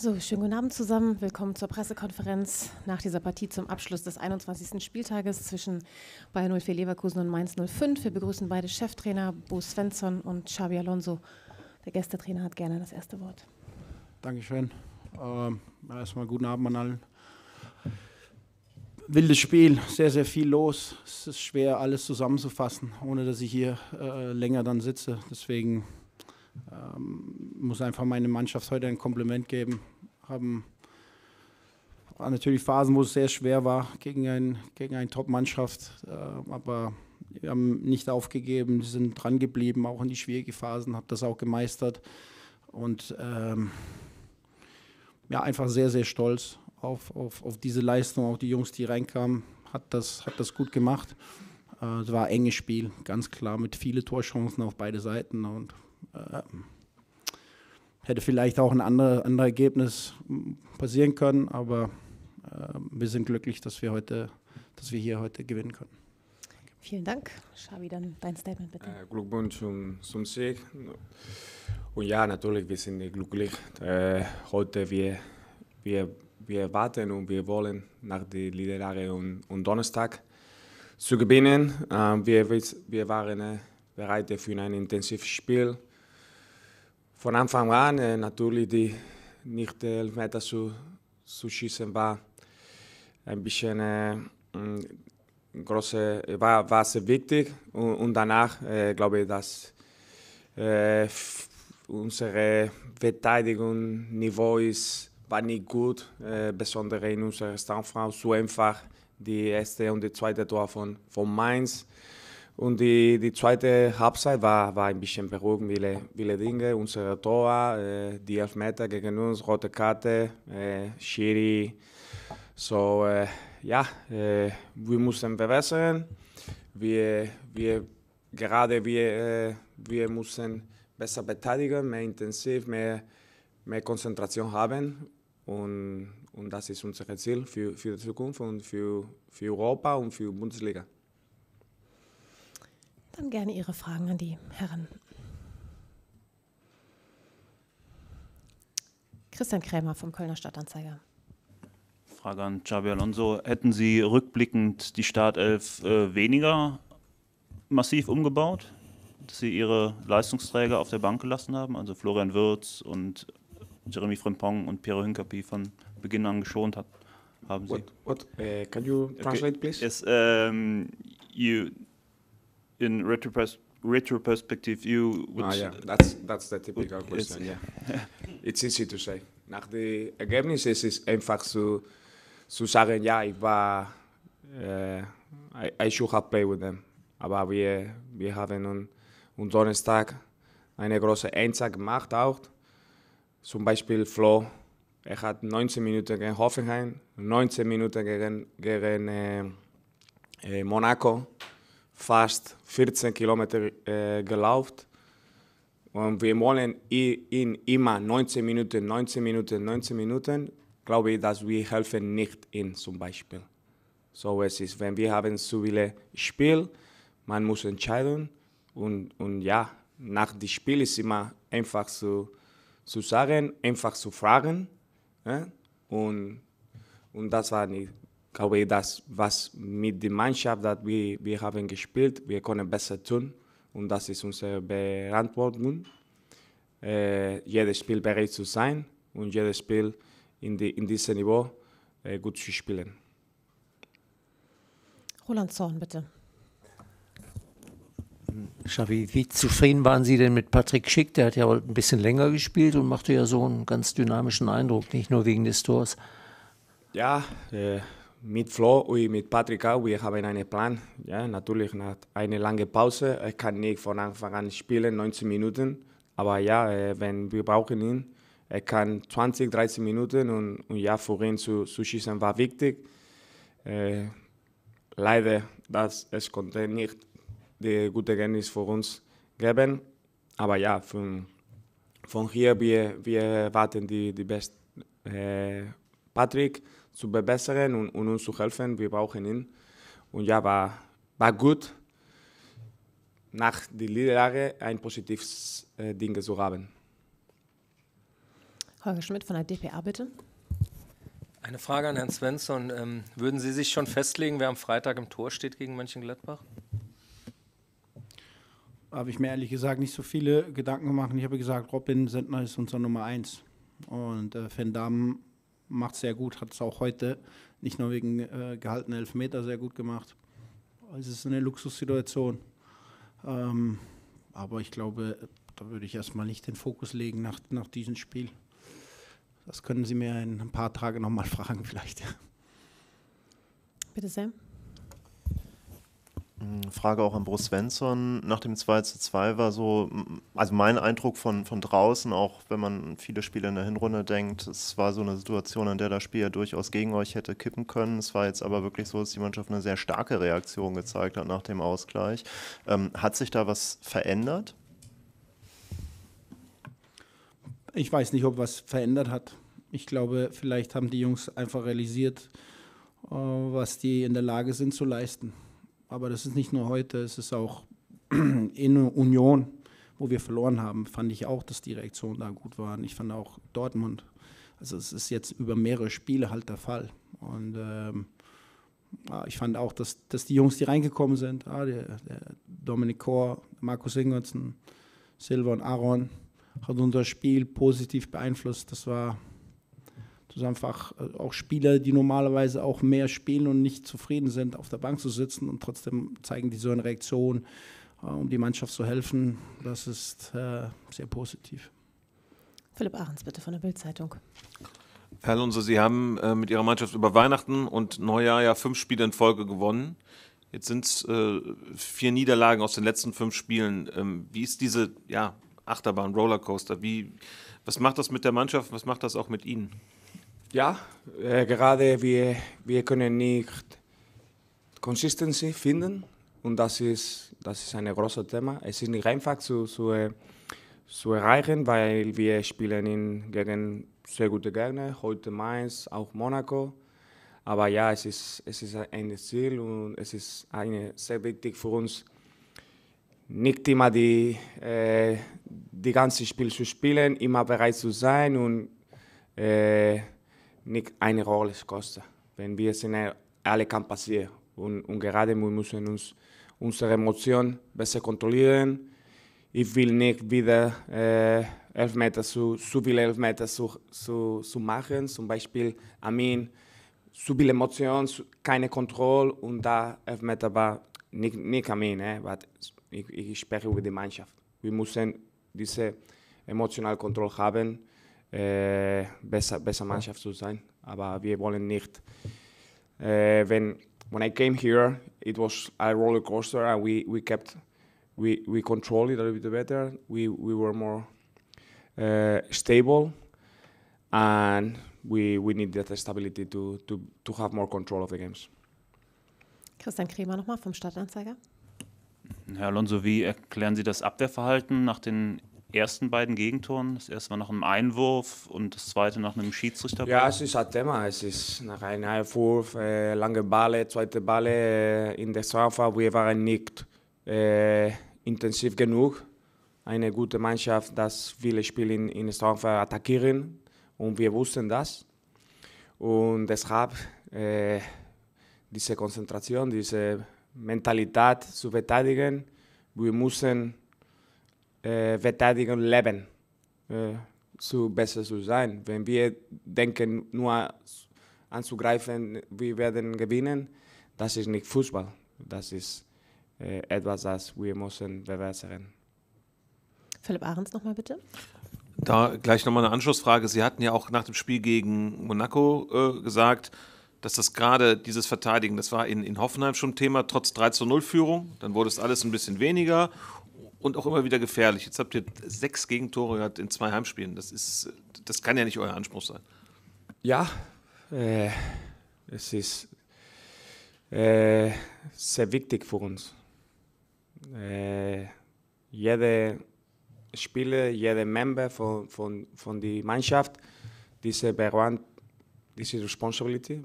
So, schönen guten Abend zusammen. Willkommen zur Pressekonferenz nach dieser Partie zum Abschluss des 21. Spieltages zwischen Bayern 04 Leverkusen und Mainz 05. Wir begrüßen beide Cheftrainer Bo Svensson und Xabi Alonso. Der Gästetrainer hat gerne das erste Wort. Dankeschön. Ähm, erstmal guten Abend an allen. Wildes Spiel, sehr, sehr viel los. Es ist schwer, alles zusammenzufassen, ohne dass ich hier äh, länger dann sitze. Deswegen ähm, muss einfach meine Mannschaft heute ein Kompliment geben. Haben war natürlich Phasen, wo es sehr schwer war gegen, ein, gegen eine Top-Mannschaft, äh, aber wir haben nicht aufgegeben, sind dran geblieben, auch in die schwierigen Phasen, habe das auch gemeistert und ähm, ja, einfach sehr, sehr stolz auf, auf, auf diese Leistung. Auch die Jungs, die reinkamen, hat das, hat das gut gemacht. Äh, es war ein enges Spiel, ganz klar, mit vielen Torchancen auf beide Seiten und äh, hätte vielleicht auch ein anderes andere Ergebnis passieren können, aber äh, wir sind glücklich, dass wir heute, dass wir hier heute gewinnen können. Vielen Dank. Schabi, dann dein Statement bitte. Äh, Glückwunsch zum, zum Sieg. Und ja, natürlich, wir sind glücklich. Äh, heute wir, wir, wir warten und wir wollen nach der Niederlage und, und Donnerstag zu gewinnen. Äh, wir, wir waren äh, bereit für ein intensives Spiel von Anfang an äh, natürlich die nicht äh, Elfmeter zu, zu schießen war ein bisschen äh, große, war, war sehr wichtig. Und, und danach äh, glaube ich, dass äh, unsere Verteidigungsniveau ist, war nicht gut, äh, besonders in unserer Stammfrau, so einfach die erste und die zweite Tor von, von Mainz und die, die zweite Halbzeit war, war ein bisschen beruhigend, viele, viele Dinge. Unser Tor, äh, die Elfmeter gegen uns, rote Karte, äh, Schiri. So, äh, ja, äh, wir mussten verbessern. Wir, wir, gerade wir, äh, wir müssen besser beteiligen, mehr intensiv, mehr, mehr Konzentration haben. Und, und das ist unser Ziel für, für die Zukunft und für, für Europa und für die Bundesliga. Dann gerne Ihre Fragen an die Herren. Christian Krämer vom Kölner Stadtanzeiger. Frage an Xabi Alonso. Hätten Sie rückblickend die Startelf äh, weniger massiv umgebaut, dass Sie Ihre Leistungsträger auf der Bank gelassen haben, also Florian Wirz und Jeremy Frimpong und Piero Hinkapi von Beginn an geschont hat, haben Sie? What, what uh, can you translate, okay. please? Yes, um, you in retropers retrospective you would ah, yeah, that's that's the typical question. Yeah, it's easy to say. Nach dem Ergebnis ist es einfach zu, zu sagen, ja, ich war, äh, I, I should have played with them. Aber wir, wir haben am, am Donnerstag eine große Einsatz gemacht auch. Zum Beispiel Flo, er hat 19 Minuten gegen Hoffenheim, 19 Minuten gegen, gegen äh, äh, Monaco fast 14 Kilometer äh, gelaufen. Und wir wollen ihn immer 19 Minuten, 19 Minuten, 19 Minuten. Glaube ich, dass wir helfen nicht in zum Beispiel. So es ist, wenn wir haben so viele Spiel, man muss entscheiden und, und ja, nach dem Spiel ist immer einfach zu, zu sagen, einfach zu fragen. Ja? Und, und das war nicht glaube ich, dass was mit der Mannschaft, dass wir, wir haben gespielt, wir können besser tun und das ist unsere Beantwortung. Äh, jedes Spiel bereit zu sein und jedes Spiel in, die, in diesem Niveau äh, gut zu spielen. Roland Zorn, bitte. Xavi, wie zufrieden waren Sie denn mit Patrick Schick? Der hat ja ein bisschen länger gespielt und machte ja so einen ganz dynamischen Eindruck, nicht nur wegen des Tors. Ja, äh, mit Flo und mit Patrick auch, wir haben einen Plan. Ja, natürlich nach einer langen Pause. Er kann nicht von Anfang an spielen, 19 Minuten. Aber ja, äh, wenn wir brauchen ihn, er kann 20, 30 Minuten und, und ja, für ihn zu, zu schießen war wichtig. Äh, leider, dass es konnte nicht die gute Ergebnis für uns geben. Aber ja, von, von hier wir, wir erwarten die, die beste äh, Patrick zu verbessern und, und, uns zu helfen. Wir brauchen ihn. Und ja, war, war gut, nach der Niederlage ein positives äh, Ding zu haben. Holger Schmidt von der DPA, bitte. Eine Frage an Herrn Svensson. Ähm, würden Sie sich schon festlegen, wer am Freitag im Tor steht gegen Mönchengladbach? Habe ich mir ehrlich gesagt nicht so viele Gedanken gemacht. Ich habe gesagt, Robin Sentner ist unser Nummer eins. Und äh, Van Damme macht sehr gut, hat es auch heute nicht nur wegen äh, gehaltenen Elfmeter sehr gut gemacht. Es ist eine Luxussituation. Ähm, aber ich glaube, da würde ich erstmal nicht den Fokus legen nach, nach diesem Spiel. Das können Sie mir in ein paar Tagen nochmal fragen, vielleicht. Bitte sehr. Hm, Frage auch an Bruce Svensson. Nach dem 2 zu 2 war so, also mein Eindruck von, von draußen, auch wenn man viele Spiele in der Hinrunde denkt, es war so eine Situation, in der das Spiel ja durchaus gegen euch hätte kippen können. Es war jetzt aber wirklich so, dass die Mannschaft eine sehr starke Reaktion gezeigt hat nach dem Ausgleich. Ähm, hat sich da was verändert? Ich weiß nicht, ob was verändert hat. Ich glaube, vielleicht haben die Jungs einfach realisiert, äh, was die in der Lage sind zu leisten. Aber das ist nicht nur heute, es ist auch in Union, wo wir verloren haben, fand ich auch, dass die Reaktionen da gut waren. Ich fand auch Dortmund. Also es ist jetzt über mehrere Spiele halt der Fall. Und ähm, ich fand auch, dass, dass die Jungs, die reingekommen sind, ah, der, der Dominik Kor, Markus Ingertsen, Silva und Aaron, hat unser Spiel positiv beeinflusst. Das war das einfach äh, auch Spieler, die normalerweise auch mehr spielen und nicht zufrieden sind, auf der Bank zu sitzen und trotzdem zeigen die so eine Reaktion, äh, um die Mannschaft zu helfen. Das ist äh, sehr positiv. Philipp Ahrens, bitte von der Bildzeitung. Herr Alonso, Sie haben mit Ihrer Mannschaft über Weihnachten und Neujahr ja fünf Spiele in Folge gewonnen. Jetzt sind es äh, vier Niederlagen aus den letzten fünf Spielen. Ähm, wie ist diese ja, Achterbahn, Rollercoaster? Wie, was macht das mit der Mannschaft? Was macht das auch mit Ihnen? Ja, äh, gerade wir, wir können nicht Consistency finden und das ist, das ist ein großes Thema. Es ist nicht einfach zu, zu, äh, zu erreichen, weil wir spielen in, gegen sehr gute Gegner, heute Mainz, auch Monaco. Aber ja, es ist, es ist ein Ziel und es ist eine, sehr wichtig für uns, nicht immer die, äh, die ganze Spiel zu spielen, immer bereit zu sein und äh, nicht eine Rolle kosten. Wenn wir sind, alle kann passieren. Und, und gerade wir müssen uns unsere Emotionen besser kontrollieren. Ich will nicht wieder äh, Elfmeter zu, zu viele Elfmeter zu, zu, zu machen. Zum Beispiel Amin, zu viele Emotionen, keine Kontrolle und da Elfmeter war nicht, nicht Amin, eh, ich, ich spreche über die Mannschaft. Wir müssen diese emotionale Kontrolle haben äh, besser, besser Mannschaft zu sein. Aber wir wollen nicht, äh, when, when I came here, it was a roller coaster and we, we kept, we, we controlled it a little bit better. We, we were more uh, stable and we, we need that stability to, to, to have more control of the games. Christian Kremer nochmal vom Stadtanzeiger. Herr Alonso, wie erklären Sie das Abwehrverhalten nach den ersten beiden Gegentoren. Das erste war nach einem Einwurf und das zweite nach einem Schiedsrichter. Ja, es ist ein Thema. Es ist nach einem Einwurf, äh, lange Bälle, zweite Bälle äh, in der Strafe. Wir waren nicht äh, intensiv genug. Eine gute Mannschaft, das viele Spiele in, in der Strafe attackieren und wir wussten das. Und deshalb äh, diese Konzentration, diese Mentalität zu verteidigen. Wir müssen äh, verteidigen leben, äh, zu besser zu sein. Wenn wir denken, nur anzugreifen, wir werden gewinnen, das ist nicht Fußball. Das ist äh, etwas, das wir müssen verbessern. Philipp Ahrens nochmal bitte. Da gleich nochmal eine Anschlussfrage. Sie hatten ja auch nach dem Spiel gegen Monaco äh, gesagt, dass das gerade dieses Verteidigen, das war in, in Hoffenheim schon Thema, trotz 3 zu 0 Führung. Dann wurde es alles ein bisschen weniger und auch immer wieder gefährlich. Jetzt habt ihr sechs Gegentore gehabt in zwei Heimspielen. Das, ist, das kann ja nicht euer Anspruch sein. Ja, äh, es ist äh, sehr wichtig für uns. Äh, jede Spieler, jeder Member von, von, von der Mannschaft, diese, Beran diese Responsibility,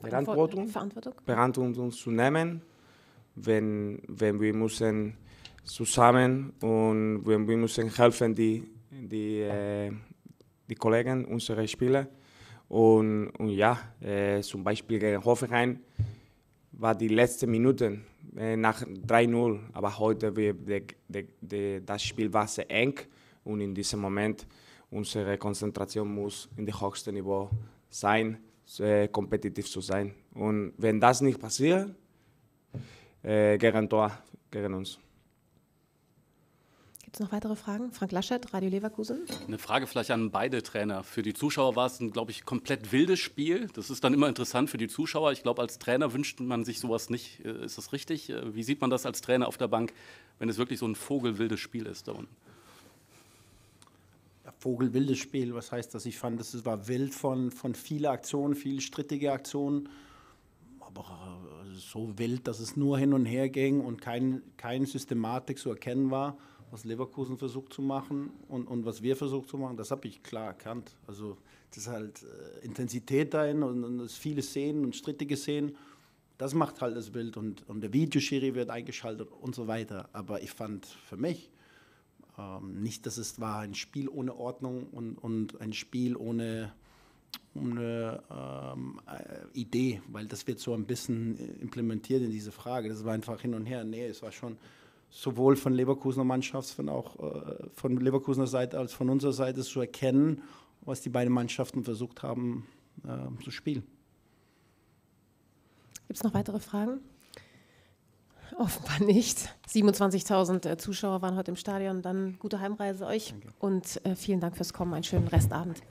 Verantwortung, Verantwortung. Verantwortung zu nehmen, wenn, wenn wir müssen zusammen und wir müssen helfen, die, die, äh, die Kollegen, unsere Spieler. Und, und ja, äh, zum Beispiel gegen Hoffenheim war die letzten Minuten äh, nach 3-0, aber heute wir, de, das Spiel war sehr eng und in diesem Moment unsere Konzentration muss in dem höchsten Niveau sein, sehr kompetitiv zu sein. Und wenn das nicht passiert, äh, gegen Tor, gegen uns. Gibt es noch weitere Fragen? Frank Laschet, Radio Leverkusen. Eine Frage vielleicht an beide Trainer. Für die Zuschauer war es ein, glaube ich, komplett wildes Spiel. Das ist dann immer interessant für die Zuschauer. Ich glaube, als Trainer wünscht man sich sowas nicht. Äh, ist das richtig? Äh, wie sieht man das als Trainer auf der Bank, wenn es wirklich so ein vogelwildes Spiel ist da unten? Ja, vogelwildes Spiel, was heißt das? Ich fand, es war wild von, von vielen Aktionen, viele strittige Aktionen aber so wild, dass es nur hin und her ging und kein, keine Systematik zu erkennen war, was Leverkusen versucht zu machen und, und was wir versucht zu machen, das habe ich klar erkannt. Also das ist halt äh, Intensität dahin und, und das viele Szenen und strittige Szenen. Das macht halt das Bild und, und der Videoschiri wird eingeschaltet und so weiter. Aber ich fand für mich ähm, nicht, dass es war ein Spiel ohne Ordnung und, und ein Spiel ohne eine ähm, äh, Idee, weil das wird so ein bisschen implementiert in diese Frage. Das war einfach hin und her. Nee, es war schon sowohl von Leverkusener Mannschaft, von auch äh, von Leverkusener Seite als von unserer Seite zu erkennen, was die beiden Mannschaften versucht haben äh, zu spielen. Gibt es noch weitere Fragen? Offenbar nicht. 27.000 äh, Zuschauer waren heute im Stadion. Dann gute Heimreise euch Danke. und äh, vielen Dank fürs Kommen. Einen schönen Restabend.